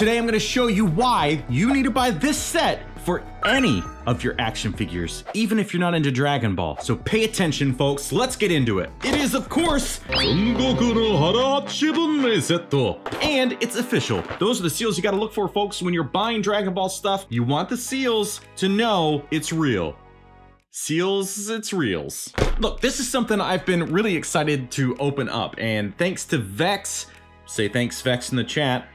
Today I'm gonna show you why you need to buy this set for any of your action figures, even if you're not into Dragon Ball. So pay attention, folks. Let's get into it. It is, of course, Son Goku no Harahachibunme Setto. And it's official. Those are the seals you gotta look for, folks, when you're buying Dragon Ball stuff. You want the seals to know it's real. Seals, it's reals. Look, this is something I've been really excited to open up, and thanks to Vex, say thanks Vex in the chat,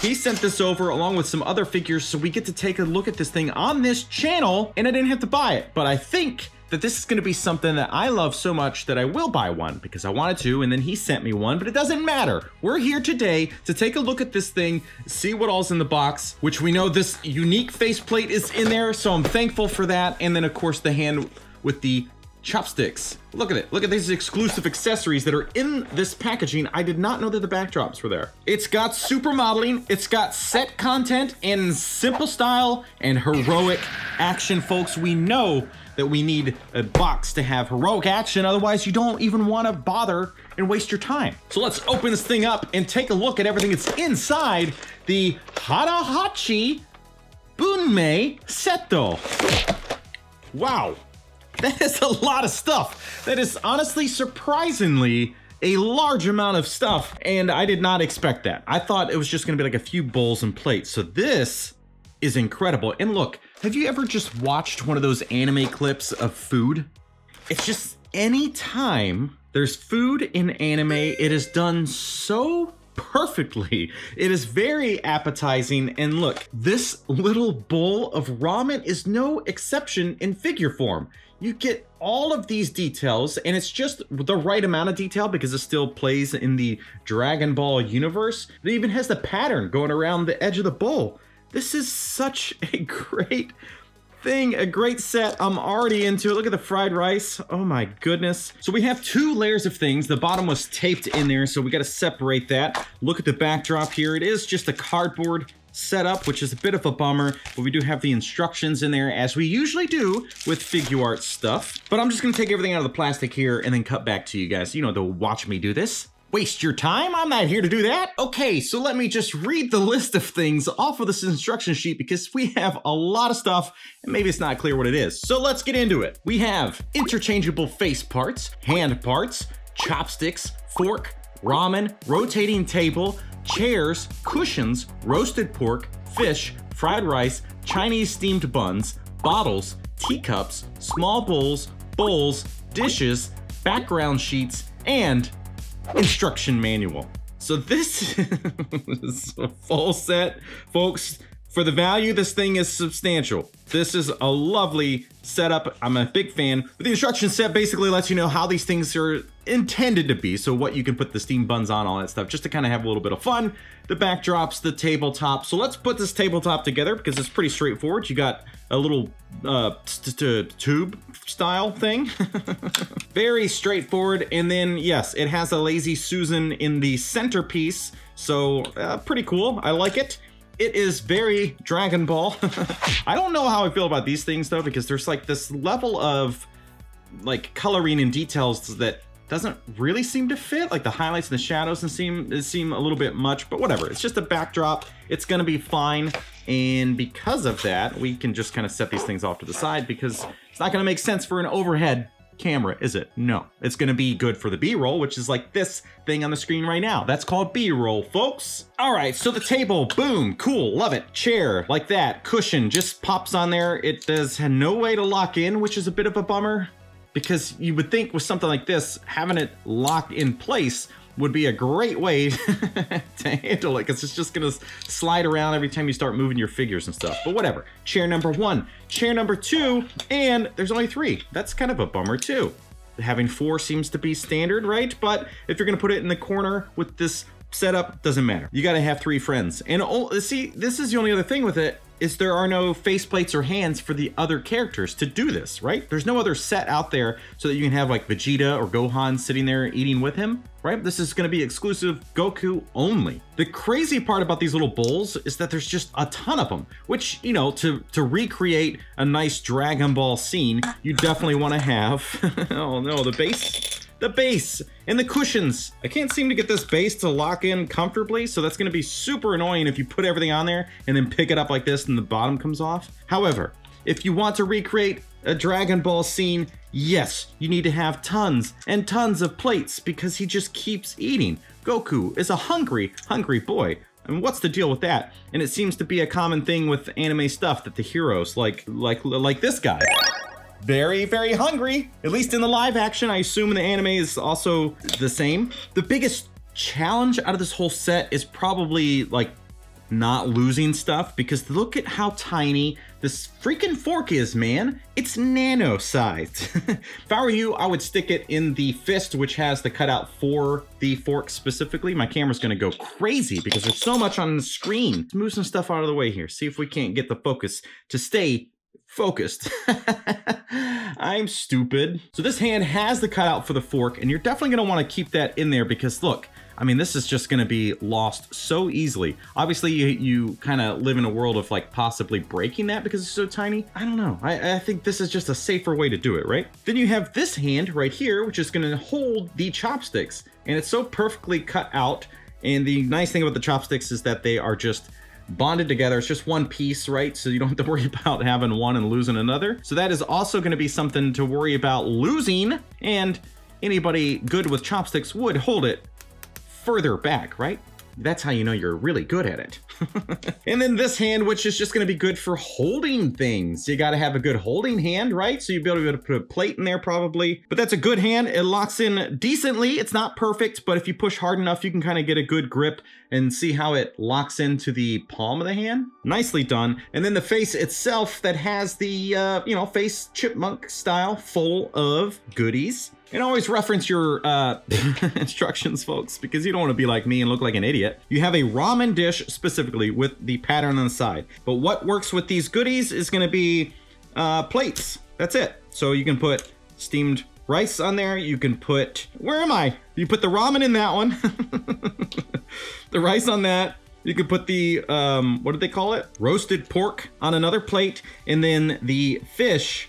he sent this over along with some other figures so we get to take a look at this thing on this channel and I didn't have to buy it. But I think that this is going to be something that I love so much that I will buy one because I wanted to and then he sent me one, but it doesn't matter. We're here today to take a look at this thing, see what all's in the box, which we know this unique faceplate is in there, so I'm thankful for that. And then of course the hand with the chopsticks. Look at it. Look at these exclusive accessories that are in this packaging. I did not know that the backdrops were there. It's got super modeling, it's got set content in simple style and heroic action, folks. We know that we need a box to have heroic action, otherwise you don't even want to bother and waste your time. So let's open this thing up and take a look at everything that's inside the Harahachi Bunmei Setto. Wow, that is a lot of stuff. That is honestly surprisingly a large amount of stuff, and I did not expect that. I thought it was just gonna be like a few bowls and plates. So this is incredible. And look, have you ever just watched one of those anime clips of food? It's just any time there's food in anime, it is done so perfectly. It is very appetizing. And look, this little bowl of ramen is no exception in figure form. You get all of these details and it's just the right amount of detail because it still plays in the Dragon Ball universe. It even has the pattern going around the edge of the bowl. This is such a great thing, a great set. I'm already into it. Look at the fried rice. Oh my goodness. So we have two layers of things. The bottom was taped in there, so we got to separate that. Look at the backdrop here. It is just a cardboard setup, which is a bit of a bummer, but we do have the instructions in there as we usually do with Figuart stuff. But I'm just gonna take everything out of the plastic here and then cut back to you guys, you know, to watch me do this. Waste your time? I'm not here to do that. Okay, so let me just read the list of things off of this instruction sheet because we have a lot of stuff and maybe it's not clear what it is. So let's get into it. We have interchangeable face parts, hand parts, chopsticks, fork, ramen, rotating table, chairs, cushions, roasted pork, fish, fried rice, Chinese steamed buns, bottles, teacups, small bowls, bowls, dishes, background sheets, and instruction manual. So this is a full set, folks. For the value, this thing is substantial. This is a lovely setup. I'm a big fan. But the instruction set basically lets you know how these things are intended to be. So what you can put the steam buns on, all that stuff, just to kind of have a little bit of fun. The backdrops, the tabletop. So let's put this tabletop together because it's pretty straightforward. You got a little uh, tube style thing. Very straightforward. And then, yes, it has a Lazy Susan in the centerpiece. So uh, pretty cool. I like it. It is very Dragon Ball. I don't know how I feel about these things though, because there's like this level of like coloring and details that doesn't really seem to fit. Like the highlights and the shadows and seem seem a little bit much, but whatever. It's just a backdrop. It's gonna be fine. And because of that, we can just kind of set these things off to the side because it's not gonna make sense for an overhead camera, is it? No. It's gonna be good for the B-roll, which is like this thing on the screen right now. That's called B-roll, folks. All right, so the table, boom, cool, love it. Chair, like that, cushion, just pops on there. It does no way to lock in, which is a bit of a bummer because you would think with something like this, having it locked in place would be a great way to handle it because it's just gonna slide around every time you start moving your figures and stuff. But whatever. Chair number one, chair number two, and there's only three. That's kind of a bummer too. Having four seems to be standard, right? But if you're gonna put it in the corner with this setup, doesn't matter. You gotta have three friends. And see, this is the only other thing with it is there are no faceplates or hands for the other characters to do this, right? There's no other set out there so that you can have like Vegeta or Gohan sitting there eating with him, right? This is going to be exclusive Goku only. The crazy part about these little bowls is that there's just a ton of them, which, you know, to, to recreate a nice Dragon Ball scene, you definitely want to have, oh no, the base the base and the cushions. I can't seem to get this base to lock in comfortably, so that's gonna be super annoying if you put everything on there and then pick it up like this and the bottom comes off. However, if you want to recreate a Dragon Ball scene, yes, you need to have tons and tons of plates because he just keeps eating. Goku is a hungry, hungry boy. I mean, what's the deal with that? And it seems to be a common thing with anime stuff that the heroes, like like like this guy, very very hungry. At least in the live action, I assume in the anime is also the same. The biggest challenge out of this whole set is probably like not losing stuff because look at how tiny this freaking fork is, man. It's nano sized. if I were you, I would stick it in the fist, which has the cutout for the fork specifically. My camera's gonna go crazy because there's so much on the screen. Let's move some stuff out of the way here. See if we can't get the focus to stay focused. I'm stupid. So this hand has the cutout for the fork and you're definitely gonna wanna keep that in there because look, I mean, this is just gonna be lost so easily. Obviously, you, you kind of live in a world of like possibly breaking that because it's so tiny. I don't know. I, I think this is just a safer way to do it, right? Then you have this hand right here, which is gonna hold the chopsticks. And it's so perfectly cut out. And the nice thing about the chopsticks is that they are just bonded together. It's just one piece, right? So you don't have to worry about having one and losing another. So that is also going to be something to worry about losing. And anybody good with chopsticks would hold it further back, right? That's how you know you're really good at it. and then this hand, which is just gonna be good for holding things. You gotta have a good holding hand, right? So you'll be able to put a plate in there probably. But that's a good hand. It locks in decently. It's not perfect, but if you push hard enough, you can kind of get a good grip and see how it locks into the palm of the hand. Nicely done. And then the face itself that has the, uh, you know, face chipmunk style full of goodies. And always reference your uh, instructions, folks, because you don't want to be like me and look like an idiot. You have a ramen dish specifically with the pattern on the side. But what works with these goodies is going to be uh, plates. That's it. So you can put steamed rice on there. You can put, where am I? You put the ramen in that one. the rice on that. You could put the, um, what did they call it? Roasted pork on another plate. And then the fish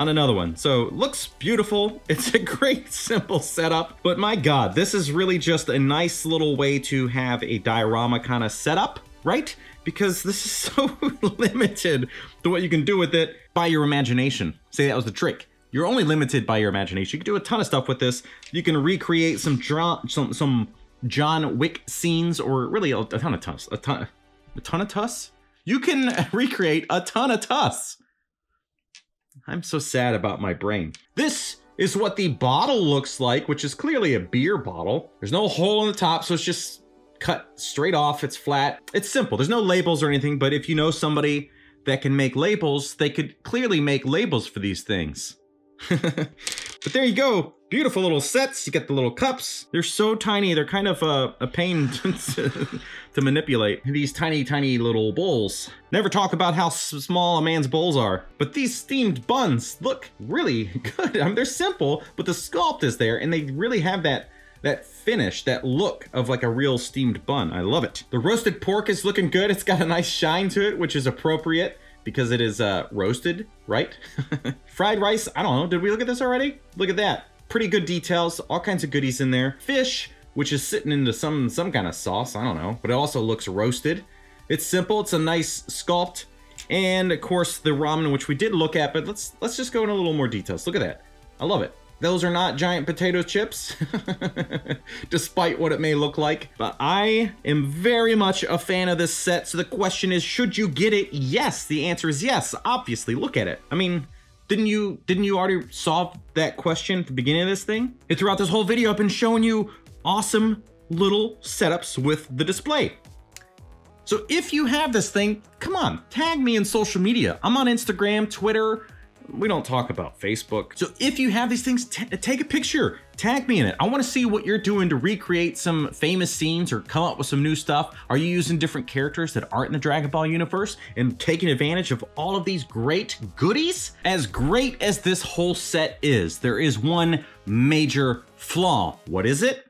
on another one. So looks beautiful. It's a great simple setup, but my God, this is really just a nice little way to have a diorama kind of setup, right? Because this is so limited to what you can do with it by your imagination. Say that was the trick. You're only limited by your imagination. You can do a ton of stuff with this. You can recreate some John, some, some John Wick scenes, or really a, a ton of tuss, a ton, a ton of tuss. You can recreate a ton of tuss. I'm so sad about my brain. This is what the bottle looks like, which is clearly a beer bottle. There's no hole in the top, so it's just cut straight off. It's flat. It's simple. There's no labels or anything, but if you know somebody that can make labels, they could clearly make labels for these things. but there you go. Beautiful little sets. You get the little cups. They're so tiny. They're kind of a, a pain to, to, manipulate. These tiny, tiny little bowls. Never talk about how small a man's bowls are. But these steamed buns look really good. I mean, they're simple, but the sculpt is there and they really have that that finish, that look of like a real steamed bun. I love it. The roasted pork is looking good. It's got a nice shine to it, which is appropriate because it is uh, roasted, right? Fried rice, I don't know. Did we look at this already? Look at that. Pretty good details, all kinds of goodies in there. Fish, which is sitting into some, some kind of sauce, I don't know, but it also looks roasted. It's simple, it's a nice sculpt. And of course the ramen, which we did look at, but let's let's just go into a little more details. Look at that. I love it. Those are not giant potato chips, despite what it may look like. But I am very much a fan of this set. So the question is, should you get it? Yes, the answer is yes. Obviously, look at it. I mean, didn't you didn't you already solve that question at the beginning of this thing? And throughout this whole video, I've been showing you awesome little setups with the display. So if you have this thing, come on, tag me in social media. I'm on Instagram, Twitter, we don't talk about Facebook. So if you have these things, take a picture, tag me in it. I wanna see what you're doing to recreate some famous scenes or come up with some new stuff. Are you using different characters that aren't in the Dragon Ball universe and taking advantage of all of these great goodies? As great as this whole set is, there is one major flaw. What is it?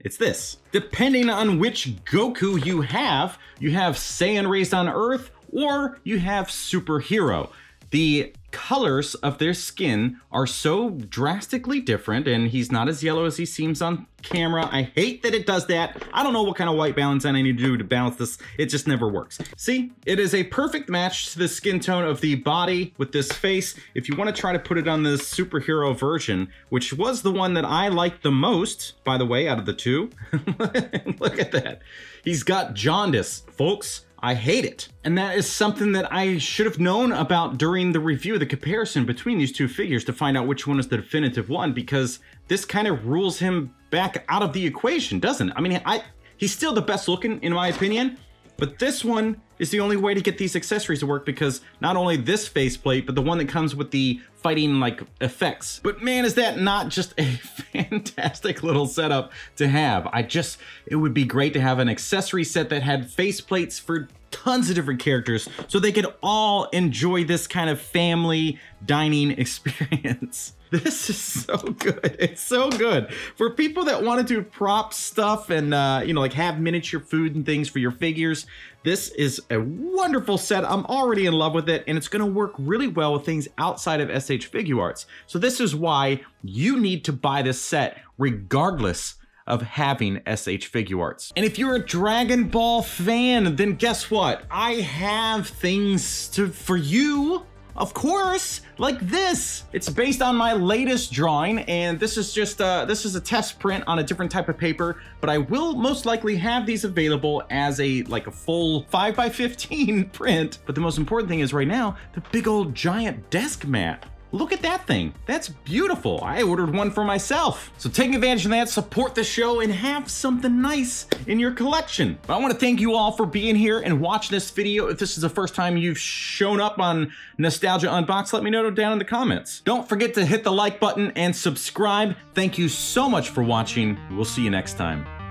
It's this. Depending on which Goku you have, you have Saiyan raised on Earth or you have superhero. The colors of their skin are so drastically different and he's not as yellow as he seems on camera. I hate that it does that. I don't know what kind of white balance I need to do to balance this. It just never works. See, it is a perfect match to the skin tone of the body with this face. If you want to try to put it on the superhero version, which was the one that I liked the most, by the way, out of the two. Look at that. He's got jaundice, folks. I hate it. And that is something that I should have known about during the review, the comparison between these two figures to find out which one is the definitive one, because this kind of rules him back out of the equation, doesn't it? I mean, I he's still the best looking, in my opinion, but this one is the only way to get these accessories to work because not only this faceplate, but the one that comes with the fighting like effects. But man, is that not just a fantastic little setup to have. I just, it would be great to have an accessory set that had faceplates for tons of different characters so they could all enjoy this kind of family dining experience. This is so good. It's so good. For people that want to do prop stuff and, uh, you know, like have miniature food and things for your figures, this is a wonderful set. I'm already in love with it, and it's going to work really well with things outside of SH Figuarts. So this is why you need to buy this set regardless of having SH Figuarts. And if you're a Dragon Ball fan, then guess what? I have things to for you of course, like this. It's based on my latest drawing, and this is just uh, this is a test print on a different type of paper, but I will most likely have these available as a like a full 5 by 15 print. But the most important thing is right now, the big old giant desk mat. Look at that thing. That's beautiful. I ordered one for myself. So take advantage of that, support the show, and have something nice in your collection. But I want to thank you all for being here and watching this video. If this is the first time you've shown up on Nostalgia Unboxed, let me know down in the comments. Don't forget to hit the like button and subscribe. Thank you so much for watching. We'll see you next time.